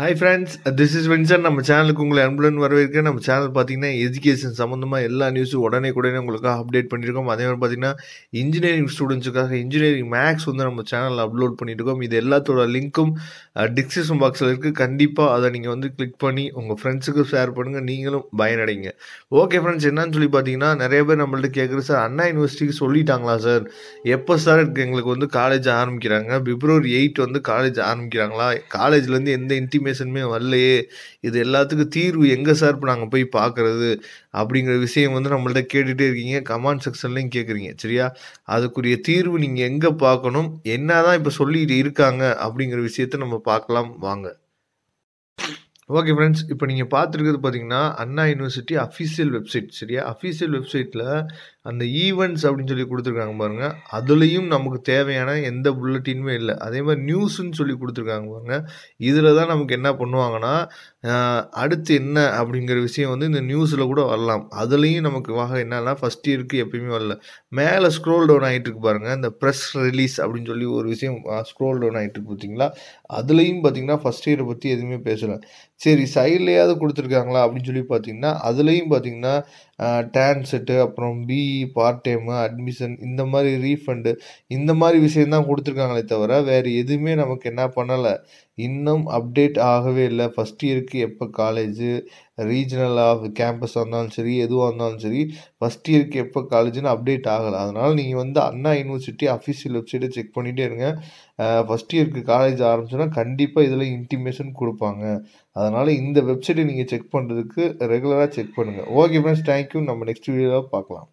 Hi friends this is Vinson நம்ம சேனலுக்கு உங்களை அன்புடன் வரவேற்கிறேன். நம்ம சேனல் பார்த்தீங்கன்னா எஜுகேஷன் சம்மந்தமாக எல்லா நியூஸும் உடனே உடனே உங்களுக்காக அப்டேட் பண்ணியிருக்கோம். அதே மாதிரி பார்த்தீங்கன்னா இன்ஜினியரிங் ஸ்டூடெண்ட்ஸுக்காக இன்ஜினியரிங் மேக்ஸ் வந்து நம்ம சேனலில் அப்லோட் பண்ணியிருக்கோம். இது எல்லாத்தோட uh, லிங்க்கும் டிஸ்கிரிப்ஷன் பாக்ஸில் இருக்குது கண்டிப்பாக அதை நீங்கள் வந்து கிளிக் பண்ணி உங்கள் ஃப்ரெண்ட்ஸுக்கு ஷேர் பண்ணுங்கள் நீங்களும் பயனடைங்க. ஓகே ஃப்ரெண்ட்ஸ் என்னன்னு சொல்லி பார்த்தீங்கன்னா நிறைய பேர் நம்மள்ட்ட கேட்குற சார் அண்ணா யூனிவர்சிட்டிக்கு சொல்லிட்டாங்களா சார்? எப்போ சார் எங்களுக்கு வந்து காலேஜ் ஆரம்பிக்கிறாங்க? பிப்ரவரி எயிட் வந்து காலேஜ் ஆரம்பிக்கிறாங்களா? காலேஜ்லேருந்து எந்த இன்டிமேஷனுமே வரலையே. இது எல்லாத்துக்கும் தீர்வு எங்கே சார் இப்போ நாங்கள் போய் பார்க்குறது அப்படிங்கிற விஷயம் வந்து நம்மள்ட்ட கேட்டுகிட்டே இருக்கீங்க. கமெண்ட் செக்ஷன்லையும் கேட்குறீங்க சரியா? அதுக்குரிய தீர்வு நீங்கள் எங்கே பார்க்கணும் என்ன தான் இப்போ சொல்லிட்டு இருக்காங்க அப்படிங்கிற விஷயத்த நம்ம பார்க்கலாம் வாங்க. ஓகே ஃப்ரெண்ட்ஸ் இப்போ நீங்கள் பார்த்துருக்கிறது பார்த்தீங்கன்னா அண்ணா யூனிவர்சிட்டி அஃபீஷியல் வெப்சைட் சரியா? அஃபீஷியல் வெப்சைட்டில் அந்த ஈவெண்ட்ஸ் அப்படின்னு சொல்லி கொடுத்துருக்காங்க பாருங்கள் அதுலேயும் நமக்கு தேவையான எந்த புல்லட்டினுமே இல்லை. அதே மாதிரி நியூஸ்ன்னு சொல்லி கொடுத்துருக்காங்க பாருங்கள் இதில் தான் நமக்கு என்ன பண்ணுவாங்கன்னா அடுத்து என்ன அப்படிங்கிற விஷயம் வந்து இந்த நியூஸில் கூட வரலாம். அதுலேயும் நமக்கு வாக என்னன்னா ஃபஸ்ட் இயருக்கு எப்பயுமே வரல. மேலே ஸ்க்ரோல் டவுன் ஆகிட்டு இருக்கு பாருங்கள் இந்த ப்ரெஸ் ரிலீஸ் அப்படின்னு சொல்லி ஒரு விஷயம் ஸ்க்ரோல் டவுன் ஆகிட்டு இருக்கு பார்த்தீங்களா அதுலேயும் பார்த்தீங்கன்னா ஃபஸ்ட் இயரை பற்றி எதுவுமே பேசலை. சரி சைட்லேயாவது கொடுத்துருக்காங்களா அப்படின்னு சொல்லி பார்த்தீங்கன்னா அதுலேயும் பார்த்தீங்கன்னா டேன் செட்டு அப்புறம் பிஇ பார்ட் டைமு அட்மிஷன் இந்த மாதிரி ரீஃபண்டு இந்த மாதிரி விஷயந்தான் கொடுத்துருக்காங்களே தவிர வேறு எதுவுமே நமக்கு என்ன பண்ணலை. இன்னும் அப்டேட் ஆகவே இல்லை. ஃபஸ்ட் இயருக்கு எப்போ காலேஜு ரீஜனலாக கேம்பஸாக இருந்தாலும் சரி எதுவாக இருந்தாலும் சரி ஃபஸ்ட் இயருக்கு எப்போ காலேஜ்னு அப்டேட் ஆகலை. அதனால் நீங்கள் வந்து அண்ணா யூனிவர்சிட்டி அஃபிஷியல் வெப்சைட்டை செக் பண்ணிகிட்டே இருங்க. ஃபஸ்ட் இயருக்கு காலேஜ் ஆரம்பிச்சோன்னா கண்டிப்பாக இதில் இன்டிமேஷன் கொடுப்பாங்க. அதனால் இந்த வெப்சைட்டை நீங்கள் செக் பண்ணுறதுக்கு ரெகுலராக செக் பண்ணுங்கள் ஓகே ஃப்ரெண்ட்ஸ் தேங்க்யூ நம்ம நெக்ஸ்ட் வீடியோவில் பார்க்கலாம்.